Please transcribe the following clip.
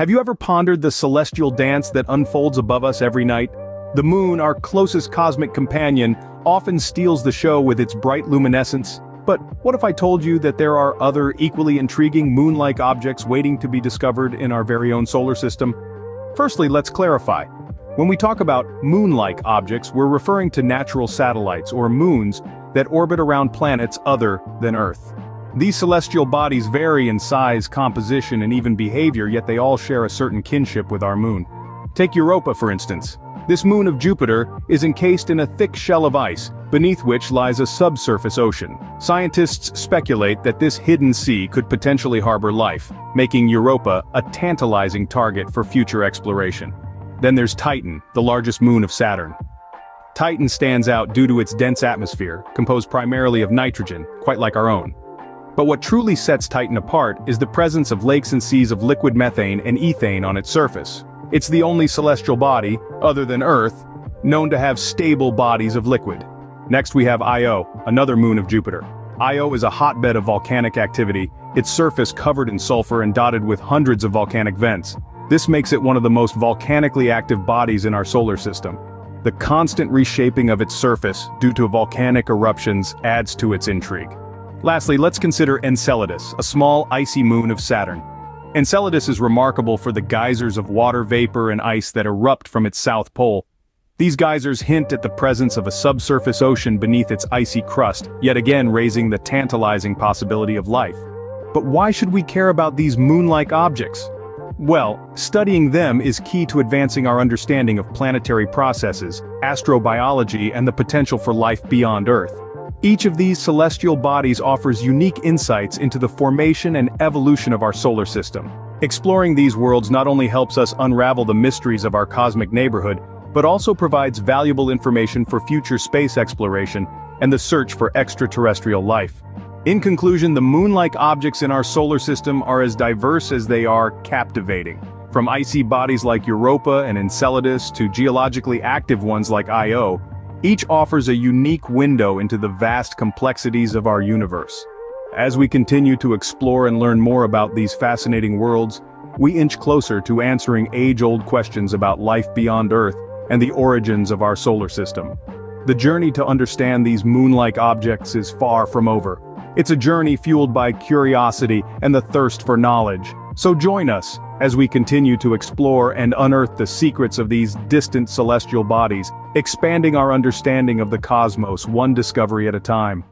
Have you ever pondered the celestial dance that unfolds above us every night? The moon, our closest cosmic companion, often steals the show with its bright luminescence. But what if I told you that there are other equally intriguing moon-like objects waiting to be discovered in our very own solar system? Firstly, let's clarify. When we talk about moon-like objects, we're referring to natural satellites or moons that orbit around planets other than Earth. These celestial bodies vary in size, composition, and even behavior yet they all share a certain kinship with our moon. Take Europa for instance. This moon of Jupiter is encased in a thick shell of ice, beneath which lies a subsurface ocean. Scientists speculate that this hidden sea could potentially harbor life, making Europa a tantalizing target for future exploration. Then there's Titan, the largest moon of Saturn. Titan stands out due to its dense atmosphere, composed primarily of nitrogen, quite like our own. But what truly sets Titan apart is the presence of lakes and seas of liquid methane and ethane on its surface. It's the only celestial body, other than Earth, known to have stable bodies of liquid. Next we have Io, another moon of Jupiter. Io is a hotbed of volcanic activity, its surface covered in sulfur and dotted with hundreds of volcanic vents. This makes it one of the most volcanically active bodies in our solar system. The constant reshaping of its surface due to volcanic eruptions adds to its intrigue. Lastly, let's consider Enceladus, a small icy moon of Saturn. Enceladus is remarkable for the geysers of water vapor and ice that erupt from its south pole. These geysers hint at the presence of a subsurface ocean beneath its icy crust, yet again raising the tantalizing possibility of life. But why should we care about these moon-like objects? Well, studying them is key to advancing our understanding of planetary processes, astrobiology and the potential for life beyond Earth. Each of these celestial bodies offers unique insights into the formation and evolution of our solar system. Exploring these worlds not only helps us unravel the mysteries of our cosmic neighborhood, but also provides valuable information for future space exploration and the search for extraterrestrial life. In conclusion, the moon-like objects in our solar system are as diverse as they are captivating. From icy bodies like Europa and Enceladus to geologically active ones like Io, each offers a unique window into the vast complexities of our universe. As we continue to explore and learn more about these fascinating worlds, we inch closer to answering age-old questions about life beyond Earth and the origins of our solar system. The journey to understand these moon-like objects is far from over. It's a journey fueled by curiosity and the thirst for knowledge. So join us, as we continue to explore and unearth the secrets of these distant celestial bodies, expanding our understanding of the cosmos one discovery at a time.